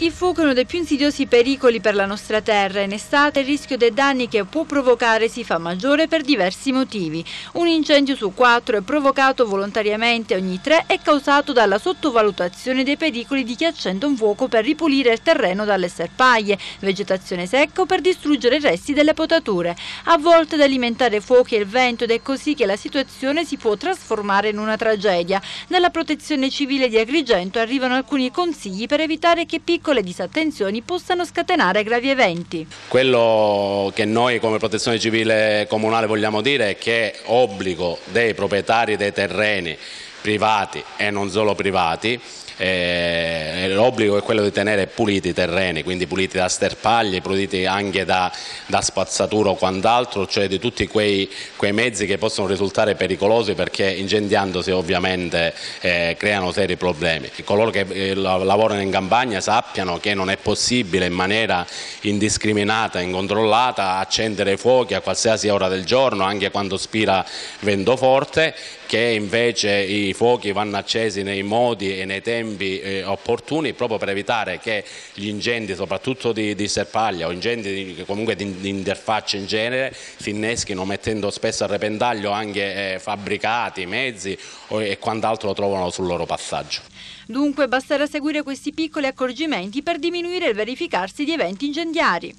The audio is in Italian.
Il fuoco è uno dei più insidiosi pericoli per la nostra terra. In estate il rischio dei danni che può provocare si fa maggiore per diversi motivi. Un incendio su quattro è provocato volontariamente, ogni tre è causato dalla sottovalutazione dei pericoli di chi accende un fuoco per ripulire il terreno dalle serpaglie, vegetazione secca o per distruggere i resti delle potature. A volte ad alimentare fuochi è il vento ed è così che la situazione si può trasformare in una tragedia. Dalla protezione civile di Agrigento arrivano alcuni consigli per evitare che piccoli piccole disattenzioni possano scatenare gravi eventi. Quello che noi come protezione civile comunale vogliamo dire è che è obbligo dei proprietari dei terreni privati e non solo privati eh, l'obbligo è quello di tenere puliti i terreni, quindi puliti da sterpaglie, puliti anche da, da spazzatura o quant'altro, cioè di tutti quei, quei, mezzi che possono risultare pericolosi perché incendiandosi ovviamente eh, creano seri problemi. Coloro che eh, lavorano in campagna sappiano che non è possibile in maniera indiscriminata, incontrollata accendere fuochi a qualsiasi ora del giorno, anche quando spira vento forte, che invece i fuochi vanno accesi nei modi e nei tempi eh, opportuni proprio per evitare che gli incendi, soprattutto di, di serpaglia o incendi di, comunque di, di, interfaccia in genere, si inneschino mettendo spesso a repentaglio anche eh, fabbricati, mezzi o, e quant'altro trovano sul loro passaggio. Dunque basterà seguire questi piccoli accorgimenti per diminuire il verificarsi di eventi incendiari.